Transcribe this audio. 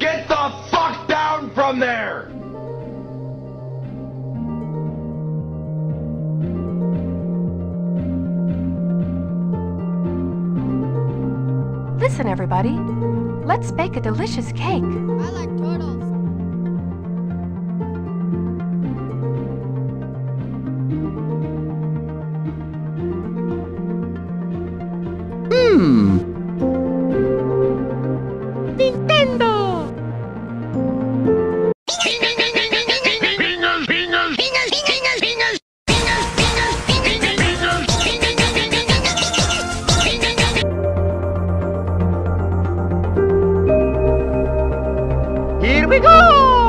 Get the fuck down from there! Listen, everybody. Let's bake a delicious cake. I like turtles. Hmm. Nintendo! Here we go!